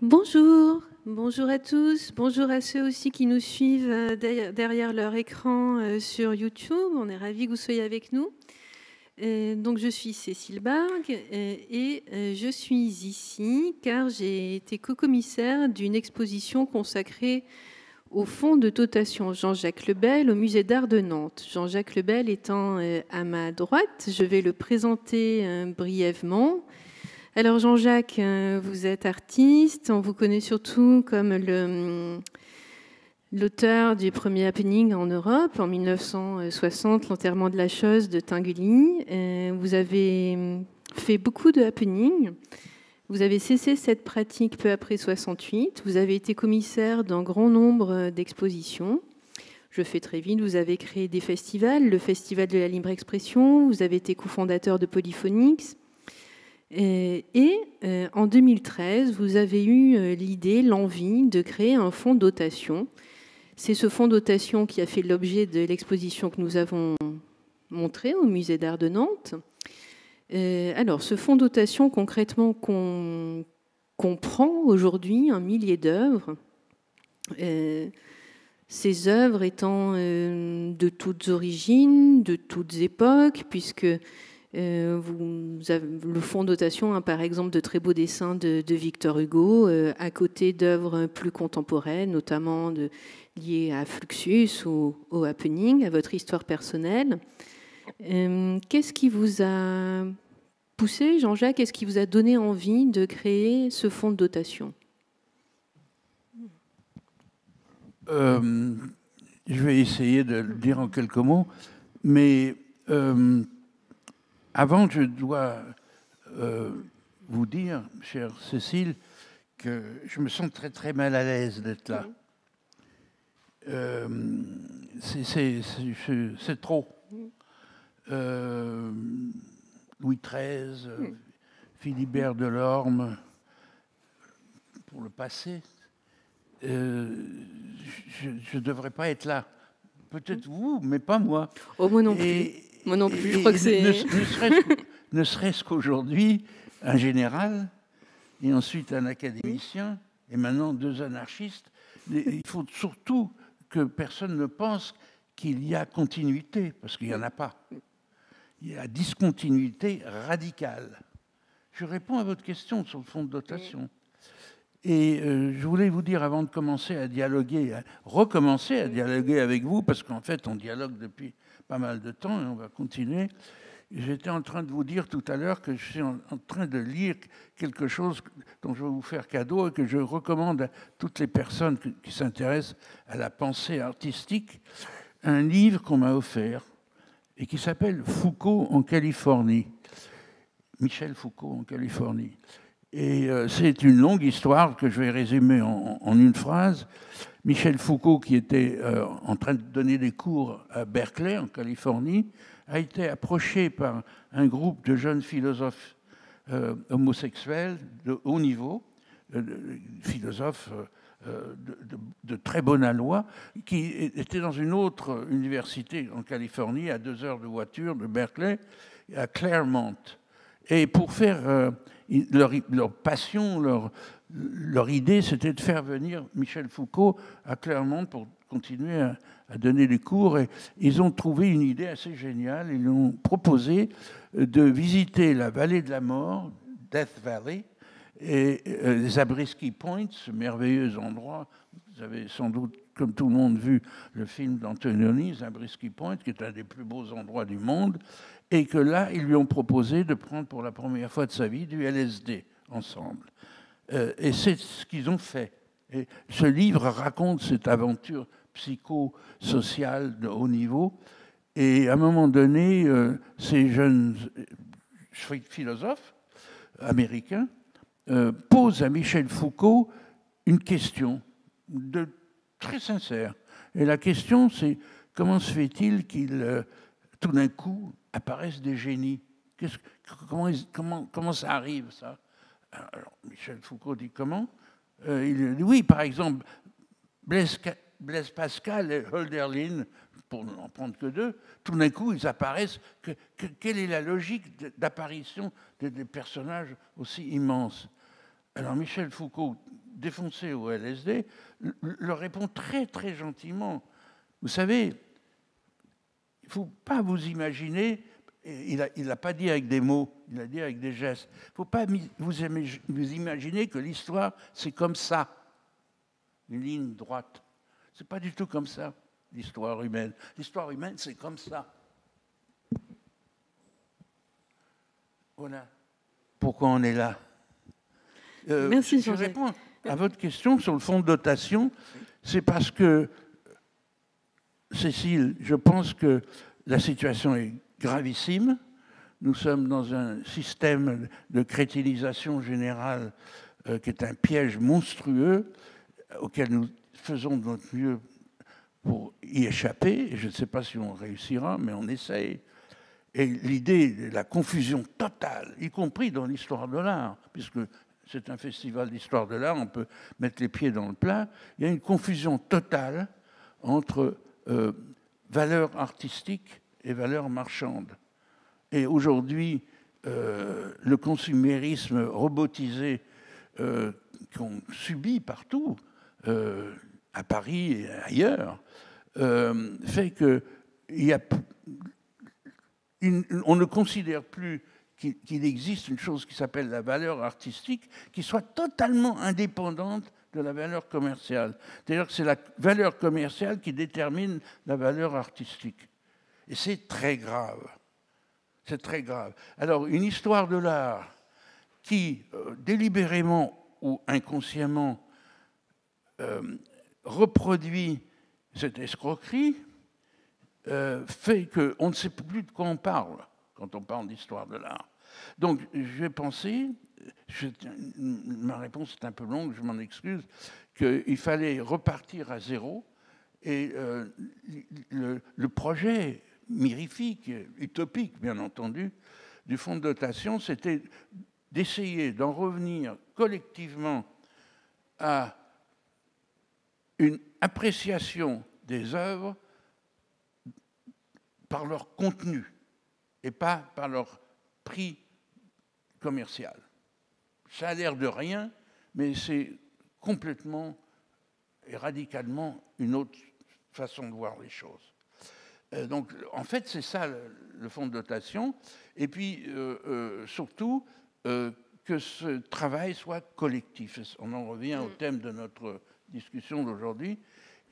Bonjour, bonjour à tous, bonjour à ceux aussi qui nous suivent euh, derrière leur écran euh, sur YouTube. On est ravis que vous soyez avec nous. Euh, donc je suis Cécile Bargue et je suis ici car j'ai été co-commissaire d'une exposition consacrée au fonds de dotation Jean-Jacques Lebel au musée d'art de Nantes. Jean-Jacques Lebel étant à ma droite, je vais le présenter brièvement. Alors Jean-Jacques, euh, vous êtes artiste, on vous connaît surtout comme l'auteur du premier happening en Europe en 1960, l'enterrement de la chose de Tinguely. Euh, vous avez fait beaucoup de happenings. Vous avez cessé cette pratique peu après 68. Vous avez été commissaire d'un grand nombre d'expositions. Je fais très vite. Vous avez créé des festivals, le Festival de la libre expression. Vous avez été cofondateur de Polyphonix. Et, euh, en 2013, vous avez eu euh, l'idée, l'envie de créer un fonds de dotation. C'est ce fonds de dotation qui a fait l'objet de l'exposition que nous avons montrée au musée d'art de Nantes. Euh, alors, ce fonds de dotation, concrètement, comprend aujourd'hui un millier d'œuvres. ces œuvres étant de toutes origines, de toutes époques, puisque euh, vous avez le fonds dotation, hein, par exemple, de très beaux dessins de, Victor Hugo, euh, à côté d'œuvres plus contemporaines, notamment liées à Fluxus ou au happening, à votre histoire personnelle. Euh, qu'est-ce qui vous a poussé, Jean-Jacques? Qu'est-ce qui vous a donné envie de créer ce fonds de dotation Je vais essayer de le dire en quelques mots, mais avant, je dois euh, vous dire, chère Cécile, que je me sens très très mal à l'aise d'être là. Euh, c'est trop. Euh, Louis XIII, Philibert Delorme, pour le passé, je ne devrais pas être là. Peut-être vous, mais pas moi. Oh, moi non plus. Moi non plus, je crois que c'est. Ne, serait-ce qu'aujourd'hui, un général, et ensuite un académicien, et maintenant deux anarchistes. Il faut surtout que personne ne pense qu'il y a continuité, parce qu'il n'y en a pas. Il y a discontinuité radicale. Je réponds à votre question sur le fonds de dotation. Et euh, je voulais vous dire, avant de commencer à dialoguer, à recommencer à dialoguer avec vous, parce qu'en fait, on dialogue depuis pas mal de temps et on va continuer. J'étais en train de vous dire tout à l'heure que je suis en, train de lire quelque chose dont je vais vous faire cadeau et que je recommande à toutes les personnes qui, s'intéressent à la pensée artistique, un livre qu'on m'a offert et qui s'appelle Foucault en Californie. Michel Foucault en Californie. Et euh, c'est une longue histoire que je vais résumer en, en une phrase. Michel Foucault, qui était euh, en train de donner des cours à Berkeley, en Californie, a été approché par un groupe de jeunes philosophes euh, homosexuels de haut niveau, euh, philosophes de, très bonne aloi, qui étaient dans une autre université en Californie, à deux heures de voiture de Berkeley, à Claremont. Et pour faire leur, leur passion, leur, leur idée, c'était de faire venir Michel Foucault à Clermont pour continuer à, donner des cours. Et ils ont trouvé une idée assez géniale. Ils ont proposé de visiter la vallée de la mort, Death Valley, et euh, les Zabriskie Point, ce merveilleux endroit. Vous avez sans doute, comme tout le monde, vu le film d'Antonioni, Zabriskie Point, qui est un des plus beaux endroits du monde. Et que là, ils lui ont proposé de prendre pour la première fois de sa vie du LSD ensemble. Euh, et c'est ce qu'ils ont fait. Ce livre raconte cette aventure psychosociale de haut niveau. Et à un moment donné, euh, ces jeunes euh, philosophes américains posent à Michel Foucault une question très sincère. Et la question, c'est comment se fait-il qu'il, tout d'un coup, apparaissent des génies? Comment, comment ça arrive, ça? Alors, Michel Foucault dit comment? Euh, il dit, Oui, par exemple, Blaise, Pascal et Hölderlin, pour n'en prendre que deux, tout d'un coup, ils apparaissent. Que, quelle est la logique d'apparition de, des personnages aussi immenses? Alors, Michel Foucault défoncés au LSD, leur répond très très gentiment. Vous savez, il ne faut pas vous imaginer, il n'a il pas dit avec des mots, il a dit avec des gestes, il ne faut pas vous, vous imaginer que l'histoire, c'est comme ça, une ligne droite. Ce n'est pas du tout comme ça, l'histoire humaine. L'histoire humaine, c'est comme ça. Voilà pourquoi on est là. Euh, Merci, Je réponds à votre question sur le fonds de dotation. C'est parce que, Cécile, je pense que la situation est gravissime. Nous sommes dans un système de crétinisation générale euh, qui est un piège monstrueux auquel nous faisons de notre mieux pour y échapper. je ne sais pas si on réussira, mais on essaye. Et l'idée de la confusion totale, y compris dans l'histoire de l'art, puisque c'est un festival d'histoire de l'art, on peut mettre les pieds dans le plat, il y a une confusion totale entre euh, valeurs artistiques et valeurs marchandes. Et aujourd'hui, euh, le consumérisme robotisé euh, qu'on subit partout, à Paris et ailleurs, fait on ne considère plus qu'il existe une chose qui s'appelle la valeur artistique, qui soit totalement indépendante de la valeur commerciale. C'est-à-dire que c'est la valeur commerciale qui détermine la valeur artistique. Et c'est très grave. C'est très grave. Alors, une histoire de l'art qui, euh, délibérément ou inconsciemment, euh, reproduit cette escroquerie, euh, fait qu'on ne sait plus de quoi on parle quand on parle d'histoire de l'art. Donc, j'ai pensé, ma réponse est un peu longue, je m'en excuse, qu'il fallait repartir à zéro. Et le, projet mirifique, utopique, bien entendu, du fonds de dotation, c'était d'essayer d'en revenir collectivement à une appréciation des œuvres par leur contenu et pas par leur prix commercial. Ça a l'air de rien, mais c'est complètement et radicalement une autre façon de voir les choses. Euh, donc, en fait, c'est ça le, fonds de dotation. Et puis, euh, euh, surtout, que ce travail soit collectif. On en revient au mm. thème de notre discussion d'aujourd'hui.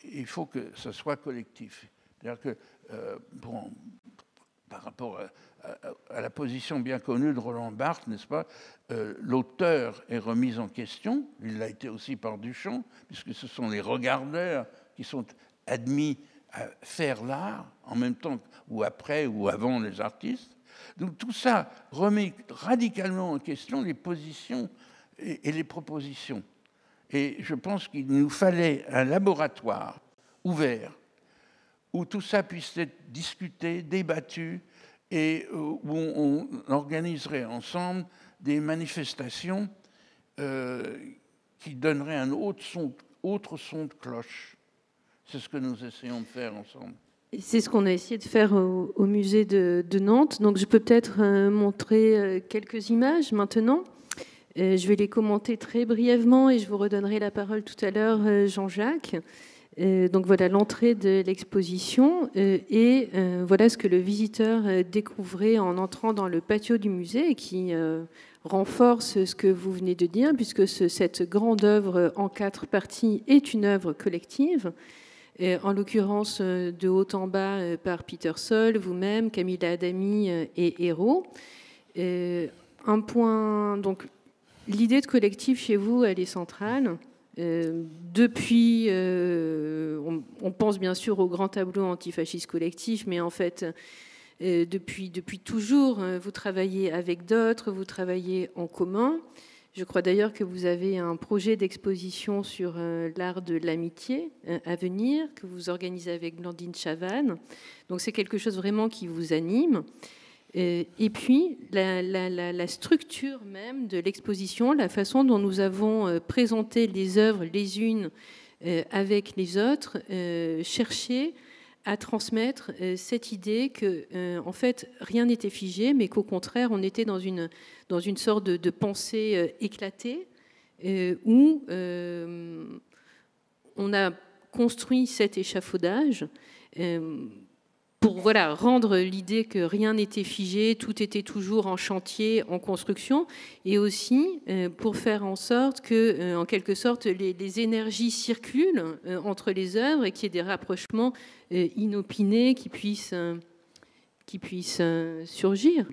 Il faut que ce soit collectif. C'est-à-dire que euh, bon, par rapport à, la position bien connue de Roland Barthes, n'est-ce pas, euh, l'auteur est remis en question, il l'a été aussi par Duchamp, puisque ce sont les regardeurs qui sont admis faire l'art, en même temps ou après ou avant les artistes. Donc tout ça remet radicalement en question les positions et les propositions. Et je pense qu'il nous fallait un laboratoire ouvert où tout ça puisse être discuté, débattu, et euh, où on, organiserait ensemble des manifestations euh, qui donneraient un autre son, autre son de cloche. C'est ce que nous essayons de faire ensemble. C'est ce qu'on a essayé de faire au, musée de, Nantes. Donc je peux peut-être euh, montrer quelques images maintenant. je vais les commenter très brièvement et je vous redonnerai la parole tout à l'heure, Jean-Jacques. Euh, donc voilà l'entrée de l'exposition euh, et euh, voilà ce que le visiteur découvrait en entrant dans le patio du musée qui renforce ce que vous venez de dire puisque cette grande œuvre en quatre parties est une œuvre collective. En l'occurrence de haut en bas par Peter Sol, vous-même, Camilla Adami et Hérault. un point, donc l'idée de collectif chez vous, elle est centrale. Euh, depuis, euh, on, pense bien sûr au grand tableau antifasciste collectif, mais en fait, euh, depuis, depuis toujours, vous travaillez avec d'autres, vous travaillez en commun. Je crois d'ailleurs que vous avez un projet d'exposition sur l'art de l'amitié à venir, que vous organisez avec Blandine Chavannes. Donc c'est quelque chose vraiment qui vous anime. Euh, et puis, la, structure même de l'exposition, la façon dont nous avons euh, présenté les œuvres les unes euh, avec les autres, chercher à transmettre cette idée que, en fait, rien n'était figé, mais qu'au contraire, on était dans une, dans une sorte de, pensée éclatée, où on a construit cet échafaudage pour voilà, rendre l'idée que rien n'était figé, tout était toujours en chantier, en construction, et aussi euh, pour faire en sorte que, euh, en quelque sorte, les, énergies circulent euh, entre les œuvres et qu'il y ait des rapprochements inopinés qui puissent, qui puissent surgir.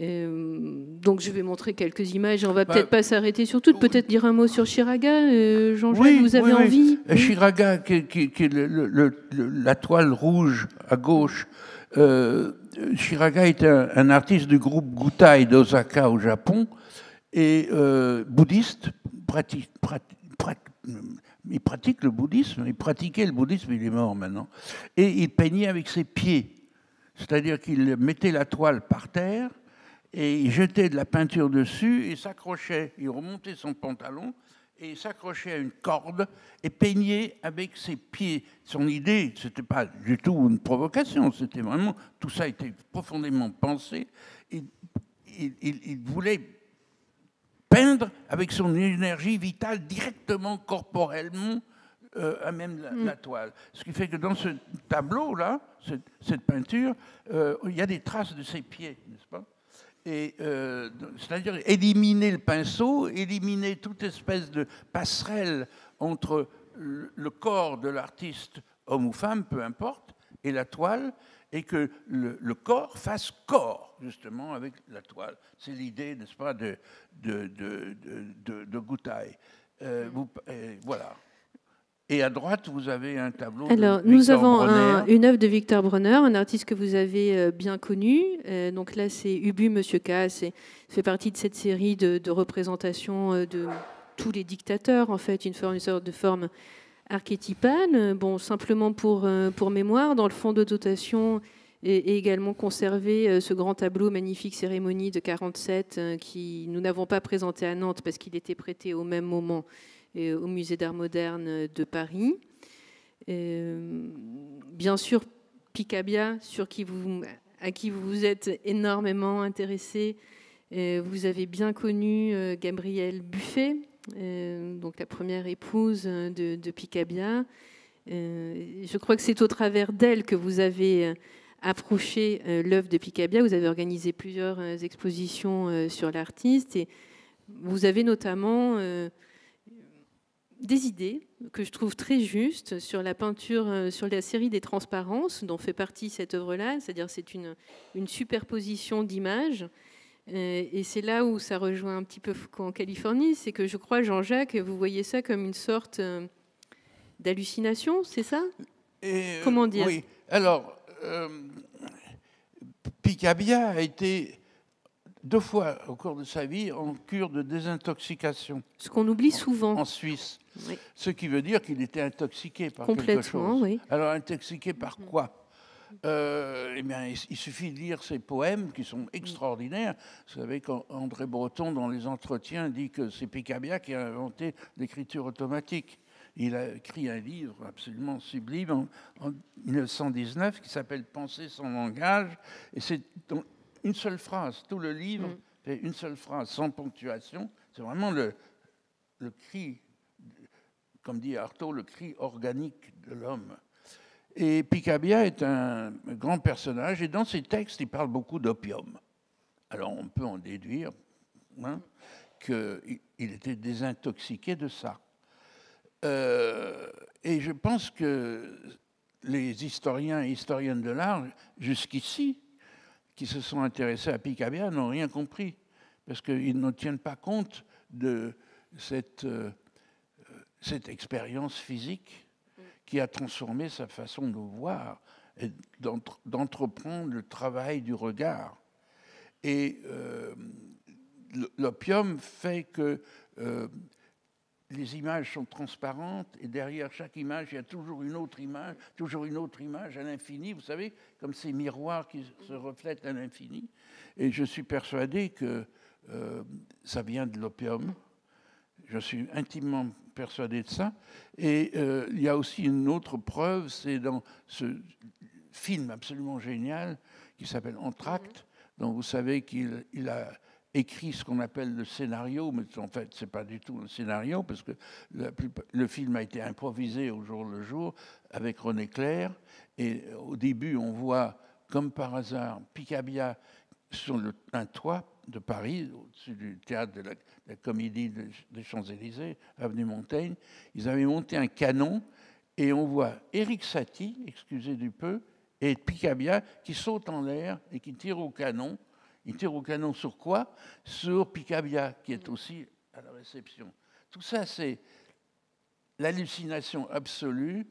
Euh, donc je vais montrer quelques images. On va bah, peut-être pas s'arrêter sur toutes. Peut-être dire un mot sur Chiraga. Euh, Jean-Jacques, vous avez envie oui. Chiraga, qui, est la toile rouge à gauche. Euh, Chiraga est un, artiste du groupe Gutai d'Osaka au Japon et bouddhiste. Pratique, il pratique le bouddhisme. Il pratiquait le bouddhisme. Il est mort maintenant. Et il peignait avec ses pieds. C'est-à-dire qu'il mettait la toile par terre et il jetait de la peinture dessus et s'accrochait, il remontait son pantalon et il s'accrochait à une corde et peignait avec ses pieds. Son idée, ce n'était pas du tout une provocation, c'était vraiment, tout ça était profondément pensé. Il, il, voulait peindre avec son énergie vitale directement, corporellement, euh, à même la, la, mm. toile. Ce qui fait que dans ce tableau-là, cette, peinture, euh, il y a des traces de ses pieds, n'est-ce pas? Euh, c'est-à-dire éliminer le pinceau, éliminer toute espèce de passerelle entre le corps de l'artiste, homme ou femme, peu importe, et la toile, et que le, corps fasse corps, justement, avec la toile. C'est l'idée, n'est-ce pas, de, de, de, de, de. Euh, euh, voilà. Et à droite, vous avez un tableau. Alors, nous avons une œuvre de Victor Bronner, un artiste que vous avez euh, bien connu. Euh, donc là, c'est Ubu Monsieur K. C'est fait partie de cette série de, représentations euh, de tous les dictateurs, en fait, une, forme, une sorte de forme archétypale. Bon, simplement pour, pour mémoire, dans le fond de dotation est, également conservé ce grand tableau magnifique cérémonie de 47 qui nous n'avons pas présenté à Nantes parce qu'il était prêté au même moment au Musée d'art moderne de Paris. Euh, bien sûr, Picabia, sur qui vous, à qui vous vous êtes énormément intéressé. Euh, vous avez bien connu euh, Gabrielle Buffet, donc la première épouse de, de Picabia. je crois que c'est au travers d'elle que vous avez approché l'œuvre de Picabia. Vous avez organisé plusieurs expositions sur l'artiste et vous avez notamment des idées que je trouve très justes sur la peinture, euh, sur la série des transparences dont fait partie cette œuvre-là, c'est-à-dire c'est une, une superposition d'images. Euh, et c'est là où ça rejoint un petit peu en Californie, c'est que je crois, Jean-Jacques, vous voyez ça comme une sorte euh, d'hallucination, c'est ça? Comment dire? Oui, alors, Picabia a été deux fois au cours de sa vie en cure de désintoxication. Ce qu'on oublie souvent. En Suisse. Ce qui veut dire qu'il était intoxiqué par quelque chose. Oui. Alors intoxiqué par quoi? Euh, eh bien, il suffit de lire ses poèmes qui sont extraordinaires. Vous savez qu'André Breton, dans les entretiens, dit que c'est Picabia qui a inventé l'écriture automatique. Il a écrit un livre absolument sublime en, 1919 qui s'appelle Penser sans langage. Et c'est une seule phrase. Tout le livre mm. fait une seule phrase, sans ponctuation. C'est vraiment le, le cri, comme dit Artaud, le cri organique de l'homme. Et Picabia est un grand personnage, et dans ses textes, il parle beaucoup d'opium. Alors on peut en déduire hein, qu'il était désintoxiqué de ça. Euh, et je pense que les historiens et historiennes de l'art, jusqu'ici, qui se sont intéressés à Picabia n'ont rien compris, parce qu'ils ne tiennent pas compte de cette, euh, cette expérience physique qui a transformé sa façon de voir et d'entreprendre le travail du regard. Et euh, l'opium fait que euh, les images sont transparentes et derrière chaque image, il y a toujours une autre image, toujours une autre image à l'infini, vous savez, comme ces miroirs qui se reflètent à l'infini. Et je suis persuadé que euh, ça vient de l'opium. Je suis intimement persuadé de ça. Et euh, il y a aussi une autre preuve, c'est dans ce film absolument génial qui s'appelle Entracte, dont vous savez qu'il a écrit ce qu'on appelle le scénario, mais en fait, ce n'est pas du tout un scénario, parce que le film a été improvisé au jour le jour avec René Clair. Et au début, on voit, comme par hasard, Picabia sur le, un toit de Paris, au-dessus du théâtre de la, Comédie des Champs-Élysées, avenue Montaigne. Ils avaient monté un canon et on voit Éric Satie, excusez du peu, et Picabia qui saute en l'air et qui tire au canon. Il tire au canon sur quoi? Sur Picabia, qui est aussi à la réception. Tout ça, c'est l'hallucination absolue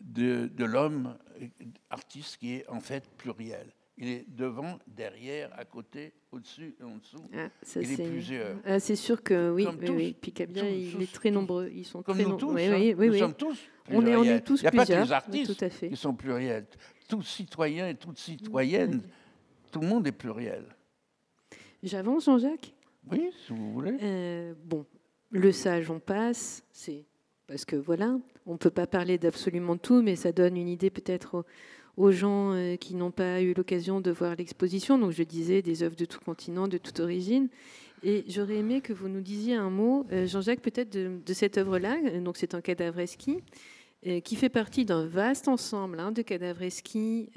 de, de l'homme artiste qui est en fait pluriel. Il est devant, derrière, à côté, au-dessus et en dessous. Ah, il est, plusieurs. Ah, c'est sûr que oui, oui, Picabia, il est très nombreux. Ils sont comme très nous tous. Oui, hein. oui, nous sommes tous on est, on est tous Il n'y a pas que les artistes tout à fait. qui sont pluriels. Tous citoyens et toutes citoyennes, tout le monde est pluriel. J'avance, Jean-Jacques? Oui, si vous voulez. Euh, bon, le sage, on passe. C'est parce que voilà, on ne peut pas parler d'absolument tout, mais ça donne une idée peut-être aux gens euh, qui n'ont pas eu l'occasion de voir l'exposition. Donc je disais des œuvres de tout continent, de toute origine. Et j'aurais aimé que vous nous disiez un mot, euh, Jean-Jacques, peut-être de, cette œuvre-là. Donc c'est un cadavre esquis euh, qui fait partie d'un vaste ensemble hein, de cadavres esquis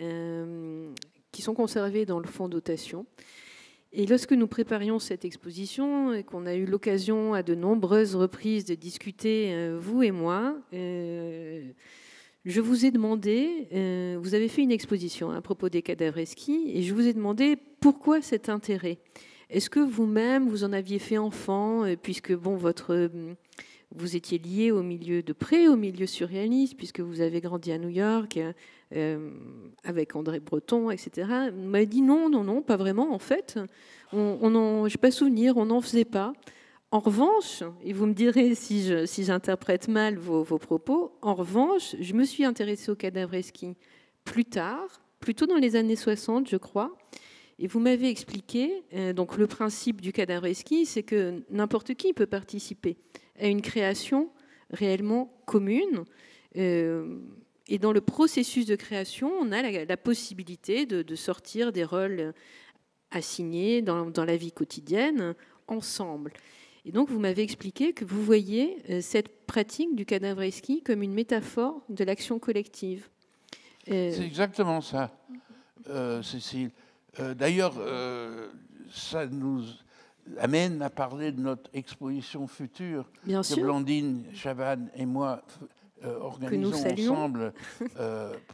qui sont conservés dans le fonds dotation. Et lorsque nous préparions cette exposition et qu'on a eu l'occasion à de nombreuses reprises de discuter, vous et moi, je vous ai demandé, euh, vous avez fait une exposition à propos des cadavres esquis, et je vous ai demandé pourquoi cet intérêt. Est-ce que vous-même, vous en aviez fait enfant, euh, puisque bon, votre, euh, vous étiez lié au milieu de près, au milieu surréaliste, puisque vous avez grandi à New York avec André Breton, etc. M'avez dit non, non, non, pas vraiment. En fait, on, on je pas souvenir, on n'en faisait pas. En revanche, et vous me direz si, j'interprète mal vos, propos, en revanche, je me suis intéressée au cadavre esquis plus tard, plutôt dans les années 60, je crois. Et vous m'avez expliqué, euh, donc le principe du cadavre esquis, c'est que n'importe qui peut participer à une création réellement commune. Euh, et dans le processus de création, on a la, possibilité de, sortir des rôles assignés dans, dans la vie quotidienne ensemble. Et donc, vous m'avez expliqué que vous voyez euh, cette pratique du cadavre esquis comme une métaphore de l'action collective. Euh, C'est exactement ça, euh, Cécile. D'ailleurs, ça nous amène à parler de notre exposition future Bien que Blandine Chavannes et moi organisons ensemble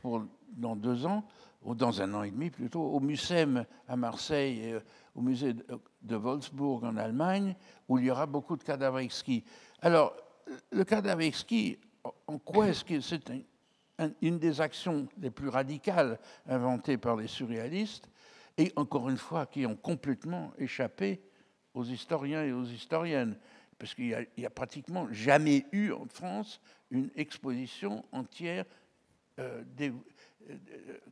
pour, dans deux ans, ou dans un an et demi plutôt, au Mucem à Marseille et au musée de Wolfsburg en Allemagne, où il y aura beaucoup de cadavres exquis. Alors, le cadavre exquis, en quoi est-ce que c'est une des actions les plus radicales inventées par les surréalistes, et encore une fois, qui ont complètement échappé aux historiens et aux historiennes? Parce qu'il n'y a, pratiquement jamais eu en France une exposition entière euh, euh,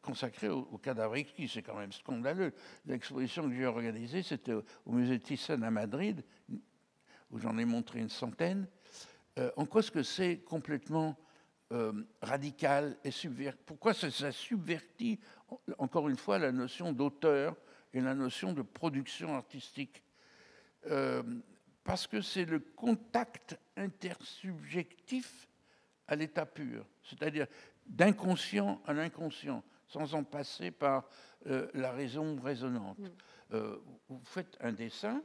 consacré au, cadavre exquis. C'est quand même scandaleux. L'exposition que j'ai organisée, c'était au musée Thyssen à Madrid, où j'en ai montré une centaine. Euh, en quoi est-ce que c'est complètement radical et subverti Pourquoi ça, subvertit, encore une fois, la notion d'auteur et la notion de production artistique? Parce que c'est le contact intersubjectif à l'état pur. C'est-à-dire, d'inconscient à l'inconscient, sans en passer par euh, la raison résonante. Mm. Euh, vous faites un dessin,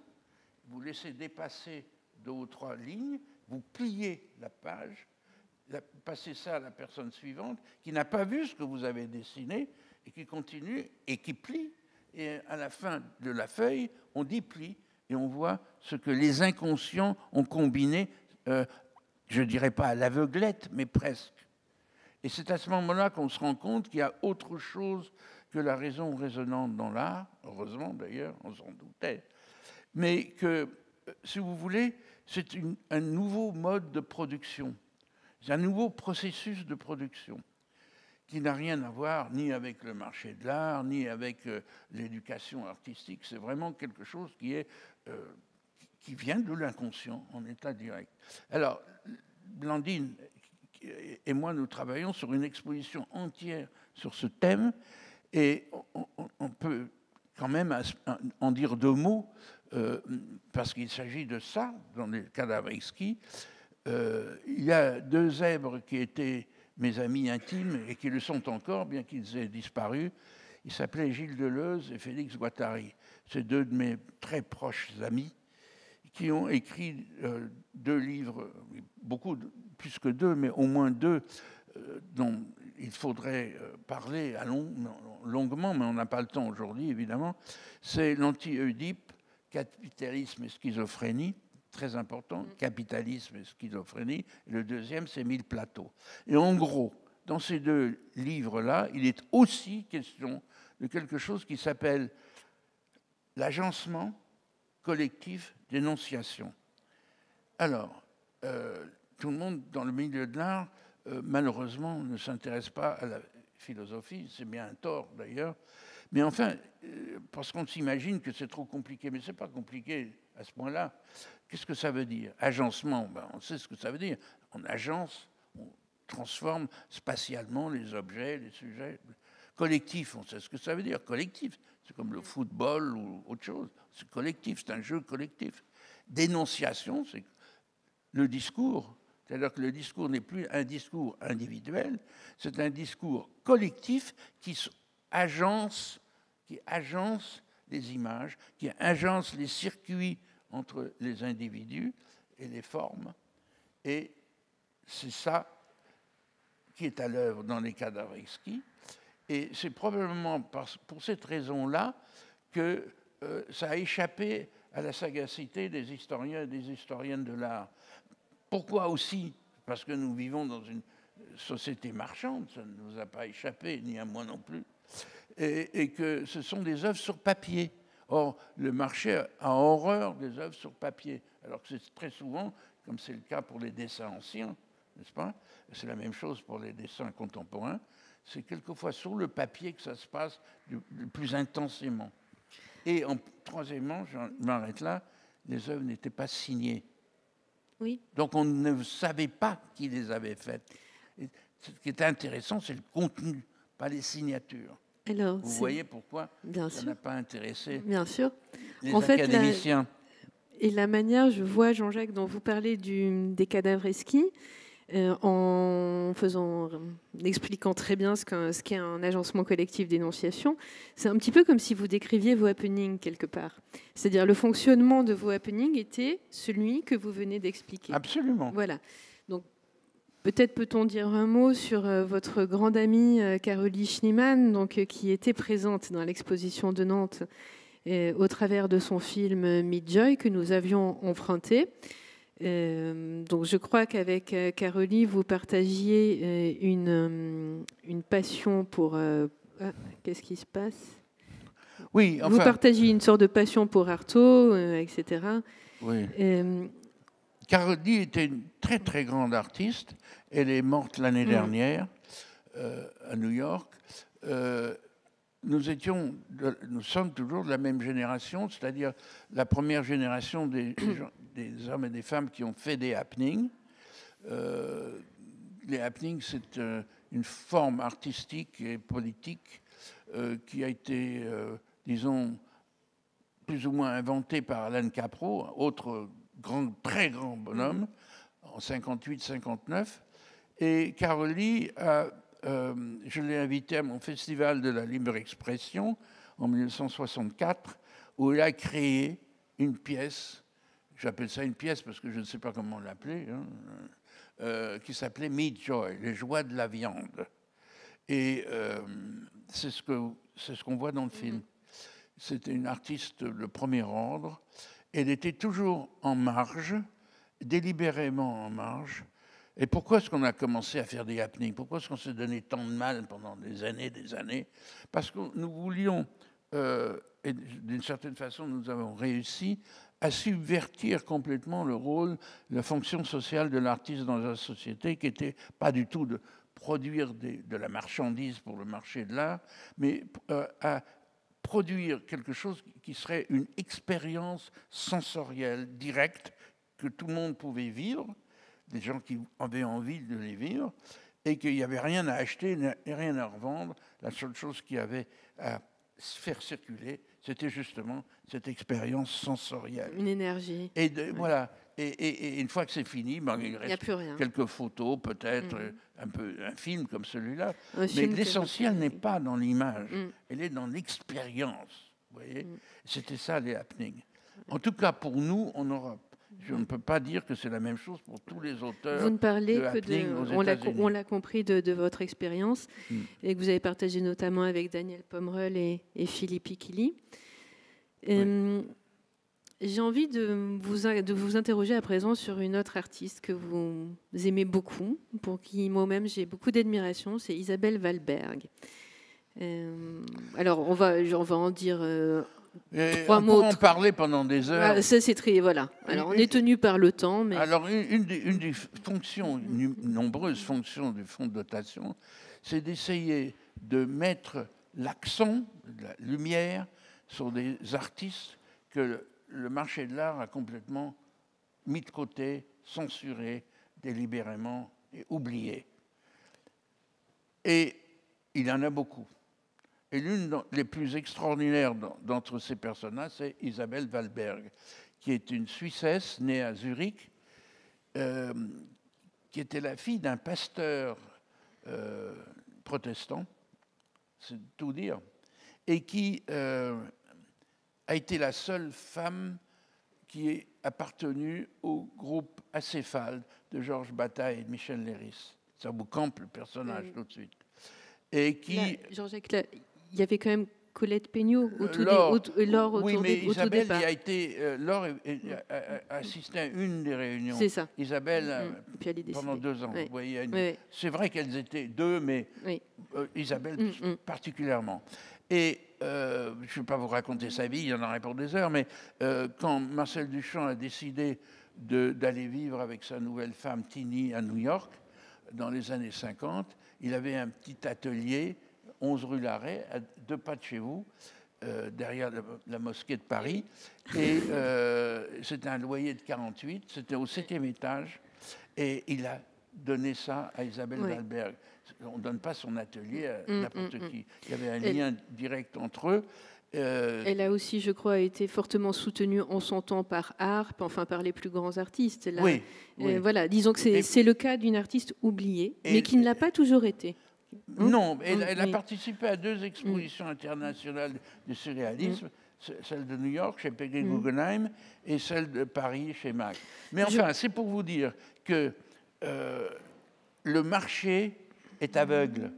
vous laissez dépasser deux ou trois lignes, vous pliez la page, passez ça à la personne suivante qui n'a pas vu ce que vous avez dessiné et qui continue et qui plie. Et à la fin de la feuille, on déplie et on voit ce que les inconscients ont combiné, euh, je ne dirais pas à l'aveuglette, mais presque. Et c'est à ce moment-là qu'on se rend compte qu'il y a autre chose que la raison résonante dans l'art, heureusement d'ailleurs, on s'en doutait, mais que, euh, si vous voulez, c'est un nouveau mode de production, c'est un nouveau processus de production qui n'a rien à voir ni avec le marché de l'art, ni avec euh, l'éducation artistique. C'est vraiment quelque chose qui, est, euh, qui vient de l'inconscient en état direct. Alors, Blandine et moi, nous travaillons sur une exposition entière sur ce thème, et on, peut quand même en dire deux mots. euh, parce qu'il s'agit de ça dans les cadavres exquis. Euh, il y a deux zèbres qui étaient mes amis intimes et qui le sont encore, bien qu'ils aient disparu. Ils s'appelaient Gilles Deleuze et Félix Guattari. C'est deux de mes très proches amis qui ont écrit euh, deux livres, beaucoup, plus que deux, mais au moins deux, euh, dont il faudrait euh, parler à long, longuement, mais on n'a pas le temps aujourd'hui, évidemment. C'est l'anti-Oedipe, capitalisme et schizophrénie, très important, mm. capitalisme et schizophrénie. Et le deuxième, c'est Mille plateaux. Et en gros, dans ces deux livres-là, il est aussi question de quelque chose qui s'appelle l'agencement collectif d'énonciation. Alors, euh, tout le monde dans le milieu de l'art, euh, malheureusement, ne s'intéresse pas à la philosophie, c'est bien un tort d'ailleurs, mais enfin, euh, parce qu'on s'imagine que c'est trop compliqué, mais ce n'est pas compliqué à ce point-là. Qu'est-ce que ça veut dire? Agencement, ben, on sait ce que ça veut dire. On agence, on transforme spatialement les objets, les sujets. Collectif, on sait ce que ça veut dire. Collectif, c'est comme le football ou autre chose. C'est collectif, c'est un jeu collectif. Dénonciation, c'est le discours. C'est-à-dire que le discours n'est plus un discours individuel, c'est un discours collectif qui agence, qui agence les images, qui agence les circuits entre les individus et les formes. Et c'est ça qui est à l'œuvre dans les cadavres exquis. Et c'est probablement pour cette raison-là que euh, ça a échappé à la sagacité des historiens et des historiennes de l'art. Pourquoi aussi? Parce que nous vivons dans une société marchande, ça ne nous a pas échappé, ni à moi non plus, et, et que ce sont des œuvres sur papier. Or, le marché a horreur des œuvres sur papier, alors que c'est très souvent, comme c'est le cas pour les dessins anciens, n'est-ce pas? C'est la même chose pour les dessins contemporains c'est quelquefois sur le papier que ça se passe le, plus intensément. Et en, troisièmement, je m'arrête là, les œuvres n'étaient pas signées. Oui. Donc on ne savait pas qui les avait faites. ce qui est intéressant, c'est le contenu, pas les signatures. Alors, Vous voyez pourquoi Bien ça n'a pas intéressé Bien sûr. les en académiciens. Fait, Et la manière, je vois, Jean-Jacques, dont vous parlez du, des cadavres esquis, en faisant, expliquant très bien ce qu'est un agencement collectif d'énonciation. C'est un petit peu comme si vous décriviez vos happenings quelque part. C'est-à-dire le fonctionnement de vos happenings était celui que vous venez d'expliquer. Absolument. Voilà. Donc peut-être peut-on dire un mot sur euh, votre grande amie euh, Caroline Schneemann, donc qui était présente dans l'exposition de Nantes au travers de son film Midjoy que nous avions emprunté. Euh, donc je crois qu'avec euh, Caroline, vous partagiez euh, une, une passion pour... Ah, qu'est-ce qui se passe? Oui, enfin... Vous partagiez une sorte de passion pour Artaud, etc. Oui. Caroline était une très très grande artiste. Elle est morte l'année mm. dernière à New York. nous étions, nous sommes toujours de la même génération, c'est-à-dire la première génération des, des hommes et des femmes qui ont fait des happenings. Euh, les happenings, c'est euh, une forme artistique et politique euh, qui a été, disons, plus ou moins inventée par Alain Capro, autre grand, très grand bonhomme, en 58-59. Et Caroli, je l'ai invité à mon festival de la libre expression en 1964, où il a créé une pièce j'appelle ça une pièce parce que je ne sais pas comment l'appeler, hein, euh, qui s'appelait Meat Joy, les joies de la viande. Et euh, c'est ce qu'on ce qu'on voit dans le film. C'était une artiste de premier ordre. Elle était toujours en marge, délibérément en marge. Et pourquoi est-ce qu'on a commencé à faire des happenings? Pourquoi est-ce qu'on s'est donné tant de mal pendant des années, des années? Parce que nous voulions, euh, et d'une certaine façon, nous avons réussi à subvertir complètement le rôle, la fonction sociale de l'artiste dans la société, qui n'était pas du tout de produire de la marchandise pour le marché de l'art, mais euh, à produire quelque chose qui serait une expérience sensorielle directe que tout le monde pouvait vivre, des gens qui avaient envie de les vivre, et qu'il n'y avait rien à acheter et rien à revendre. La seule chose qu'il y avait à faire circuler, c'était justement cette expérience sensorielle. Une énergie. Et voilà. Et, une fois que c'est fini, ben, il reste plus rien. quelques photos, peut-être mm. un peu un film comme celui-là. Mais l'essentiel n'est pas dans l'image, mm. elle est dans l'expérience. Vous voyez, mm. c'était ça les happenings. En tout cas, pour nous en Europe. Je ne peux pas dire que c'est la même chose pour tous les auteurs. Vous ne parlez que de. On l'a compris de, votre expérience et que vous avez partagé notamment avec Daniel Pomerol et, Philippe Ikili. Euh, j'ai envie de vous, de vous interroger à présent sur une autre artiste que vous aimez beaucoup, pour qui moi-même j'ai beaucoup d'admiration, c'est Isabelle Valberg. Euh, alors, on va, on va en dire euh, trois on mots. On en parler pendant des heures. Ah, ça, c'est très. Voilà. Alors, on est tenu par le temps. Mais... Alors, une, des, une des, fonctions, une, nombreuses fonctions du fonds de dotation, c'est d'essayer de mettre l'accent, la lumière, sur des artistes que le marché de l'art a complètement mis de côté, censuré délibérément et oublié. Et il y en a beaucoup. Et l'une des plus extraordinaires d'entre ces personnages, c'est Isabelle Valberg, qui est une Suissesse née à Zurich, euh, qui était la fille d'un pasteur euh, protestant, c'est tout dire, et qui euh, a été la seule femme qui ait appartenu au groupe acéphale de Georges Bataille et de Michel Léris. Ça vous campe le personnage tout de suite. Et qui. Il y avait quand même Colette Peignot au tout, Laure, oui, mais Isabelle a été, euh, Laure a, assisté à une des réunions. C'est ça. Isabelle, mm, mm. pendant deux ans. C'est vrai qu'elles étaient deux, mais euh, Isabelle mm, particulièrement. Et euh, je ne vais pas vous raconter sa vie, il y en aurait pour des heures, mais euh, quand Marcel Duchamp a décidé d'aller vivre avec sa nouvelle femme Tini à New York, dans les années 50, il avait un petit atelier, 11 rue Larrey, à deux pas de chez vous, euh, derrière la, mosquée de Paris. Et c'était un loyer de 48, c'était au septième étage. Et il a donné ça à Isabelle Valberg on ne donne pas son atelier à mm, n'importe mm, qui. Mm. Il y avait un lien direct entre eux. Euh, Elle a aussi, je crois, été fortement soutenue en son temps par Harpe, enfin par les plus grands artistes. oui, Voilà, disons que c'est le cas d'une artiste oubliée, mais qui ne l'a pas toujours été. Hein non, elle, a participé à deux expositions internationales de surréalisme, celle de New York chez Peggy Guggenheim et celle de Paris chez Mac. Mais enfin, c'est pour vous dire que euh, le marché est aveugle.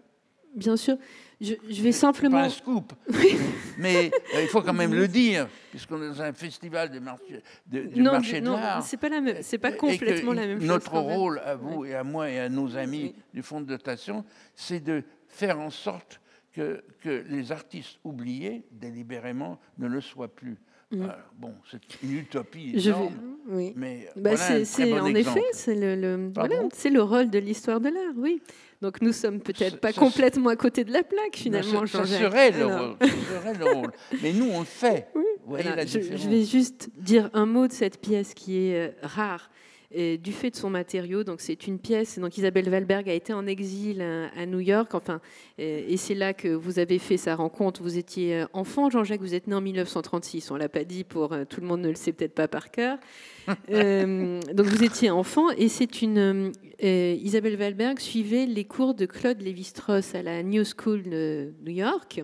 Bien sûr. Je, vais simplement. Pas un scoop, mais euh, il faut quand même le dire, puisqu'on est dans un festival de du marché de l'art. C'est pas la même, c'est pas complètement la même chose. Notre rôle, à vous et à moi et à nos amis du fonds de dotation, c'est de faire en sorte que, que les artistes oubliés délibérément ne le soient plus. Mm. bon, c'est une utopie énorme, oui. mais bah, voilà c'est, en effet, c'est le, c'est le rôle de l'histoire de l'art, oui. Donc nous sommes peut-être pas complètement à côté de la plaque finalement. Serait le rôle, serait le rôle. Mais nous, on le fait. Vous voyez la je, je, vais juste dire un mot de cette pièce qui est euh, rare. Et du fait de son matériau. Donc c'est une pièce. Donc Isabelle Valberg a été en exil à, New York. Enfin, et, c'est là que vous avez fait sa rencontre. Vous étiez euh, enfant, Jean-Jacques. Vous êtes né en 1936. On l'a pas dit pour euh, tout le monde ne le sait peut-être pas par cœur. donc vous étiez enfant et c'est une Isabelle Valberg suivait les cours de Claude Lévi-Strauss à la New School de New York.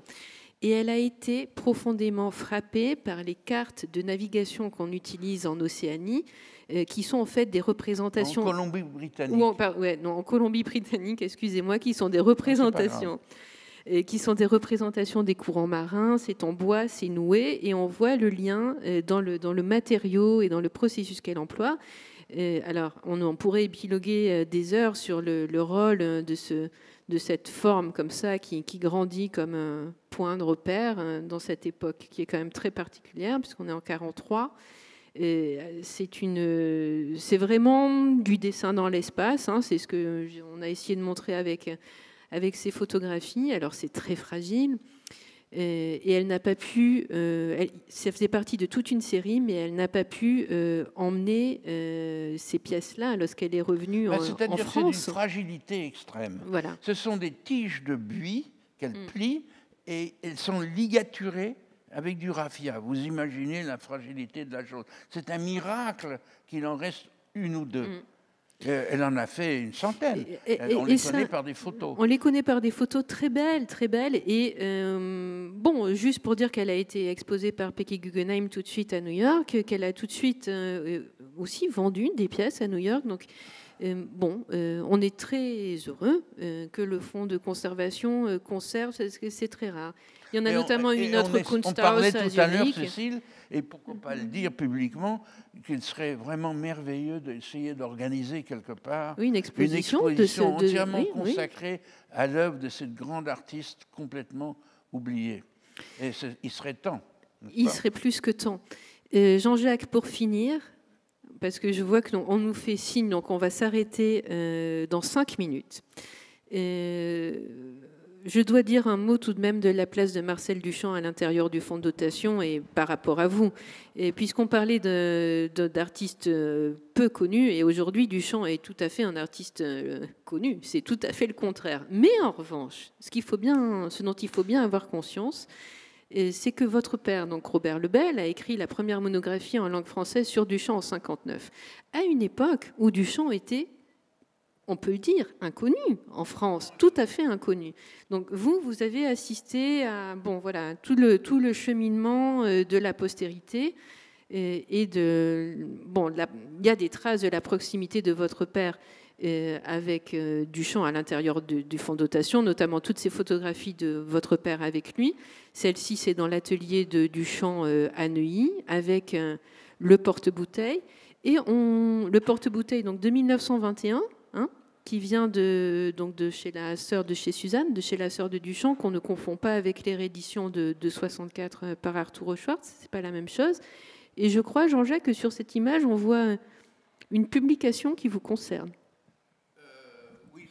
Et elle a été profondément frappée par les cartes de navigation qu'on utilise en Océanie, euh, qui sont en fait des représentations. En Colombie-Britannique. Ouais, non, en Colombie-Britannique, excusez-moi, qui sont des représentations. Et qui sont des représentations des courants marins, c'est en bois, c'est noué, et on voit le lien euh, dans le, dans le matériau et dans le processus qu'elle emploie. alors, on, pourrait épiloguer euh, des heures sur le, rôle de, ce, de cette forme comme ça qui, qui, grandit comme un point de repère dans cette époque qui est quand même très particulière, puisqu'on est en 43. Euh, c'est une, vraiment du dessin dans l'espace. Hein, c'est ce que on a essayé de montrer avec avec ces photographies. Alors c'est très fragile euh, et elle n'a pas pu. Euh, ça faisait partie de toute une série, mais elle n'a pas pu emmener ces pièces-là lorsqu'elle est revenue bah, en, C'est-à-dire c'est d'une fragilité extrême. Voilà. Ce sont des tiges de buis qu'elle mm. plie et elles sont ligaturées avec du raffia. Vous imaginez la fragilité de la chose. C'est un miracle qu'il en reste une ou deux. Mm. Euh, elle en a fait une centaine. on les connaît par des photos. On les connaît par des photos très belles, très belles. Et euh, bon, juste pour dire qu'elle a été exposée par Becky Guggenheim tout de suite à New York, qu'elle a tout de suite euh, aussi vendu des pièces à New York. Donc, bon, on est très heureux que le fonds de conservation conserve, c'est très rare. Il y en a notamment une autre Kunsthaus On parlait tout à l'heure, Cécile, et pourquoi pas le dire publiquement, qu'il serait vraiment merveilleux d'essayer d'organiser quelque part une exposition, entièrement consacrée à l'œuvre de cette grande artiste complètement oubliée. Et il serait temps. Il serait plus que temps. Euh, Jean-Jacques, pour finir, parce que je vois qu'on nous fait signe, donc on va s'arrêter euh, dans cinq minutes. Euh, je dois dire un mot tout de même de la place de Marcel Duchamp à l'intérieur du fonds de dotation et par rapport à vous. puisqu'on parlait d'artistes euh, peu connus, et aujourd'hui Duchamp est tout à fait un artiste connu, c'est tout à fait le contraire. Mais en revanche, ce dont il faut bien avoir conscience, c'est que votre père, donc Robert Lebel, a écrit la première monographie en langue française sur Duchamp en 59, à une époque où Duchamp était on peut dire, inconnu en France, tout à fait inconnu. Donc vous, vous avez assisté à bon, voilà, tout, le, tout le cheminement euh, de la postérité et, de bon, il y a des traces de la proximité de votre père euh, avec euh, Duchamp à l'intérieur du fonds de dotation, notamment toutes ces photographies de votre père avec lui. Celle-ci, c'est dans l'atelier de Duchamp à Neuilly, avec le porte-bouteille. Et le porte-bouteille, de 1921, Hein, qui vient de, donc de chez la sœur de chez Suzanne, de chez la sœur de Duchamp, qu'on ne confond pas avec les rééditions de, 64 euh, par Arturo Schwartz, c'est pas la même chose. Et je crois, Jean-Jacques, que sur cette image, on voit une publication qui vous concerne.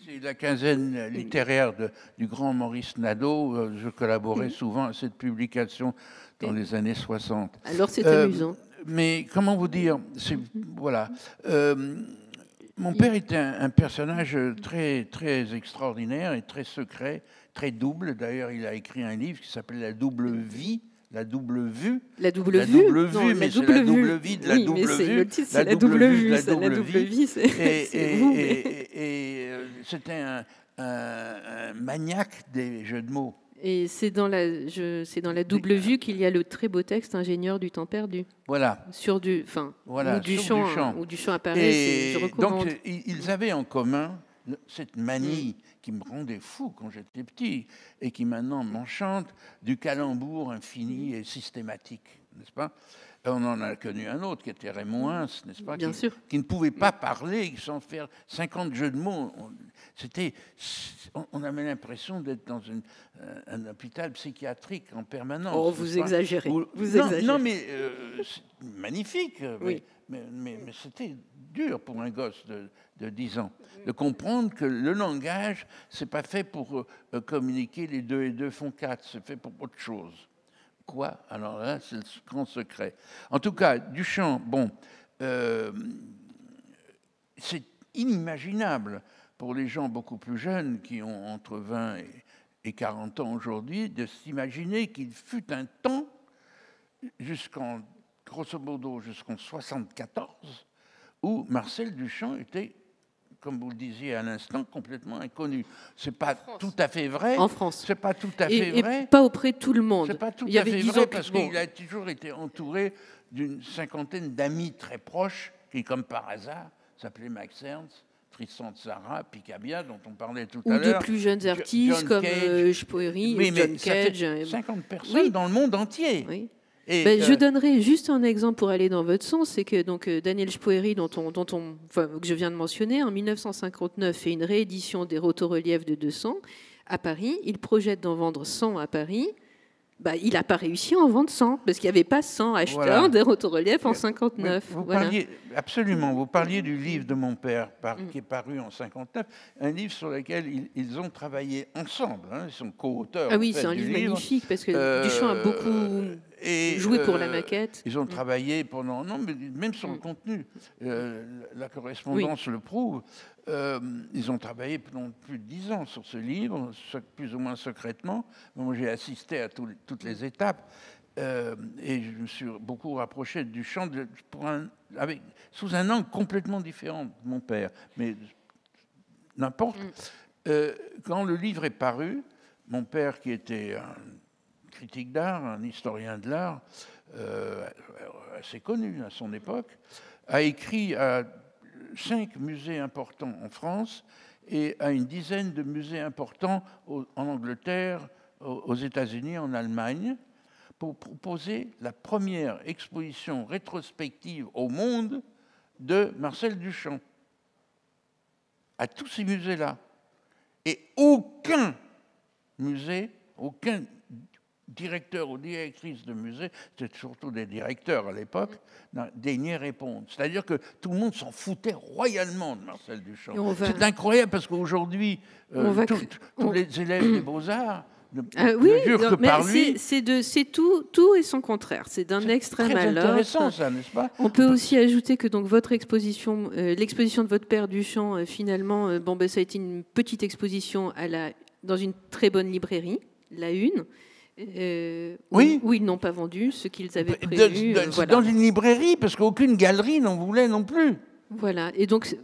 Euh, c'est la quinzaine littéraire du grand Maurice Nadeau. Euh, je collaborais souvent à cette publication dans les années 60. Alors c'est amusant. Mais comment vous dire Voilà. Mon père était un, personnage très, très extraordinaire et très secret, très double. D'ailleurs, il a écrit un livre qui s'appelle La double vie. La double vue. La double vue. Double vue, mais c'est la double vie de la double vue. Le titre, c'est la, double vue. La double vie, et, et, euh, c'était un, un, maniaque des jeux de mots. Et c'est dans la, c'est dans la double vue qu'il y a le très beau texte Ingénieur du temps perdu. Voilà. Sur du, enfin, voilà, du champ, ou du champ apparaît. Et je donc ils avaient en commun cette manie qui me rendait fou quand j'étais petit et qui maintenant m'enchante du calembour infini et systématique, n'est-ce pas? On en a connu un autre qui était Raymond n'est-ce pas? Bien qui, sûr. qui, ne pouvait pas parler sans faire 50 jeux de mots. C'était, on avait l'impression d'être dans euh, un hôpital psychiatrique en permanence. Oh, vous exagérez. vous non, exagérez. non, mais euh, magnifique. Mais, mais, c'était dur pour un gosse de, de, 10 ans de comprendre que le langage, c'est pas fait pour euh, communiquer les deux et deux font quatre, c'est fait pour autre chose. Quoi? Alors là, c'est le grand secret. En tout cas, Duchamp, bon, c'est inimaginable pour les gens beaucoup plus jeunes qui ont entre 20 et 40 ans aujourd'hui, de s'imaginer qu'il fut un temps, jusqu'en, grosso modo, jusqu'en 74, où Marcel Duchamp était, comme vous le disiez à l'instant, complètement inconnu. C'est pas tout à fait vrai. En France. C'est pas tout à fait vrai. Et pas auprès de tout le monde. C'est pas tout à fait vrai parce qu'il a toujours été entouré d'une cinquantaine d'amis très proches qui, comme par hasard, s'appelaient Max Ernst, Tristan Tzara, Picabia, dont on parlait tout à l'heure. Ou de plus jeunes artistes comme euh, John Cage. 50 personnes dans le monde entier. Ben, je euh, donnerai juste un exemple pour aller dans votre sens, c'est que donc euh, Daniel Spoeri, dont on, dont on, que je viens de mentionner, en 1959 fait une réédition des rotoreliefs de 200 à Paris. Il projette d'en vendre 100 à Paris. Bah, il n'a pas réussi à en vendre 100, parce qu'il n'y avait pas 100 acheteurs des rotoreliefs en 59. Vous parliez, absolument, vous parliez du livre de mon père, qui est paru en 59, un livre sur lequel ils, ont travaillé ensemble, hein, ils sont co-auteurs. Ah oui, c'est un livre, magnifique, parce que Duchamp a beaucoup euh, et, joué pour la euh, maquette. Ils ont mm. travaillé pendant, non, mais même sur le mm. contenu, euh, la correspondance le prouve. Euh, ils ont travaillé pendant plus de dix ans sur ce livre, plus ou moins secrètement. Moi, j'ai assisté à toutes les étapes. Et je me suis beaucoup rapproché du pour un, avec, sous un angle complètement différent de mon père. Mais n'importe. Mm. Quand le livre est paru, mon père, qui était un critique d'art, un historien de l'art, euh, assez connu à son époque, a écrit à cinq musées importants en France et à une dizaine de musées importants en Angleterre, aux États-Unis, en Allemagne pour proposer la première exposition rétrospective au monde de Marcel Duchamp. À tous ces musées-là. Et aucun musée, aucun directeur ou directrice de musée, c'était surtout des directeurs à l'époque, n'a daigné répondre. C'est-à-dire que tout le monde s'en foutait royalement de Marcel Duchamp. C'est incroyable parce qu'aujourd'hui, euh, tous les élèves des beaux-arts euh, oui, C'est tout, tout et son contraire. C'est d'un extrême à l'autre. ça, n'est-ce pas? On peut aussi ajouter que donc votre exposition, euh, l'exposition de votre père Duchamp, euh, finalement, bon, ben, ça a été une petite exposition à la, dans une très bonne librairie, la une. Oui. Où, ils n'ont pas vendu ce qu'ils avaient prévu. Dans une librairie, parce qu'aucune galerie n'en voulait non plus. Voilà. Et donc,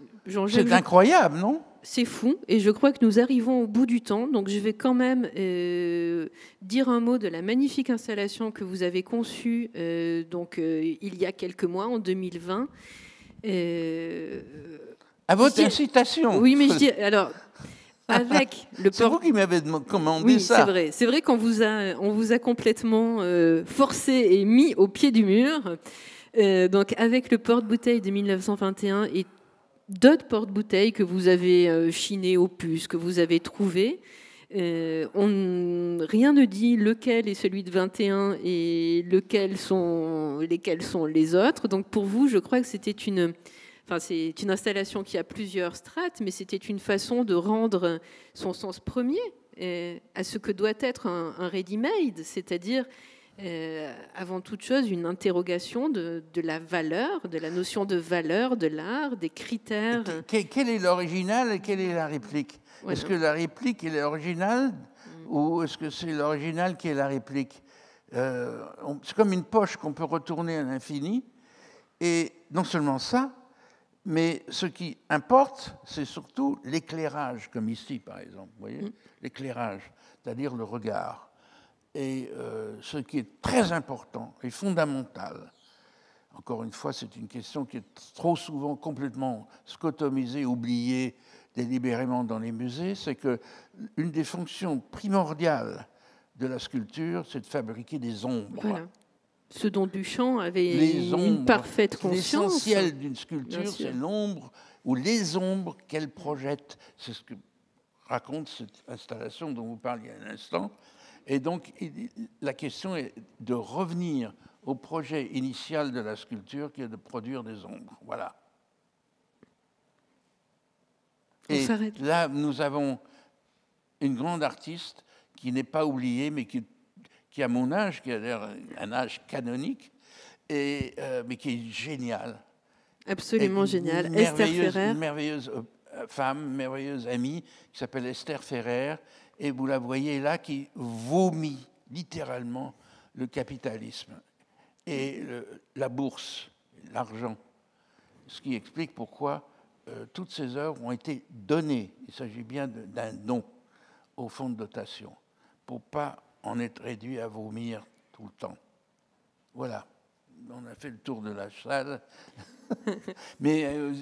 c'est incroyable, non? C'est fou et je crois que nous arrivons au bout du temps. Donc je vais quand même euh, dire un mot de la magnifique installation que vous avez conçue euh, donc, euh, il y a quelques mois, en 2020. à votre incitation. Oui, mais je dis alors. Avec le c'est vous qui m'avez commandé oui, ça. c'est vrai. C'est vrai qu'on vous a, on vous a complètement forcé et mis au pied du mur. donc avec le porte-bouteille de 1921 et d'autres porte-bouteilles que vous avez euh, chinées au puces, que vous avez trouvées. Euh, on, rien ne dit lequel est celui de 21 et lequel sont, lesquels sont les autres. Donc pour vous, je crois que c'était une, enfin c'est une installation qui a plusieurs strates, mais c'était une façon de rendre son sens premier euh, à ce que doit être un, un ready-made, c'est-à-dire euh, avant toute chose, une interrogation de, la valeur, de la notion de valeur de l'art, des critères. quel est l'original et quelle est la réplique? Est-ce que la réplique est l'original mm. ou est-ce que c'est l'original qui est la réplique? Euh, C'est comme une poche qu'on peut retourner à l'infini. Et non seulement ça, mais ce qui importe, c'est surtout l'éclairage, comme ici par exemple. Vous voyez mm. L'éclairage, c'est-à-dire le regard. Et euh, ce qui est très important et fondamental, encore une fois, c'est une question qui est trop souvent complètement scotomisée, oubliée délibérément dans les musées, c'est que une des fonctions primordiales de la sculpture, c'est de fabriquer des ombres. Voilà. Ce dont Duchamp avait une parfaite conscience. L'essentiel d'une sculpture, c'est l'ombre ou les ombres qu'elle projette. C'est ce que raconte cette installation dont vous parliez à l'instant. Et donc, la question est de revenir au projet initial de la sculpture qui est de produire des ombres. Voilà. Et là, nous avons une grande artiste qui n'est pas oubliée, mais qui, qui a mon âge, qui a un âge canonique, et, euh, mais qui est géniale. Absolument géniale. Esther Ferrer. Une merveilleuse euh, femme, merveilleuse amie, qui s'appelle Esther Ferrer, et vous la voyez là qui vomit littéralement le capitalisme et la bourse, l'argent. Ce qui explique pourquoi euh, toutes ces œuvres ont été données. Il s'agit bien d'un don au fonds de dotation, pour pas en être réduit à vomir tout le temps. Voilà, on a fait le tour de la salle. Mais euh,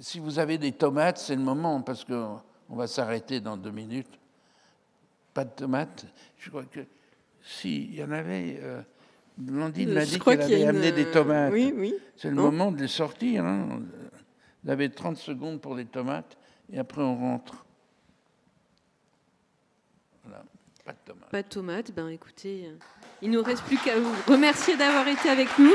si vous avez des tomates, c'est le moment, parce qu'on va s'arrêter dans deux minutes pas de tomates. Je crois que s'il y en avait. Euh, Blandine m'a dit qu'elle avait amené des tomates. Oui, oui. C'est le moment de les sortir. Hein. Vous avez 30 secondes pour les tomates et après on rentre. Voilà. Pas de tomates. Pas de tomates. Ben écoutez, il ne nous reste plus qu'à vous remercier d'avoir été avec nous.